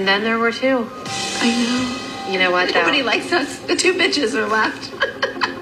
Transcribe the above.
And then there were two. I know. You know what, though? Nobody likes us. The two bitches are left.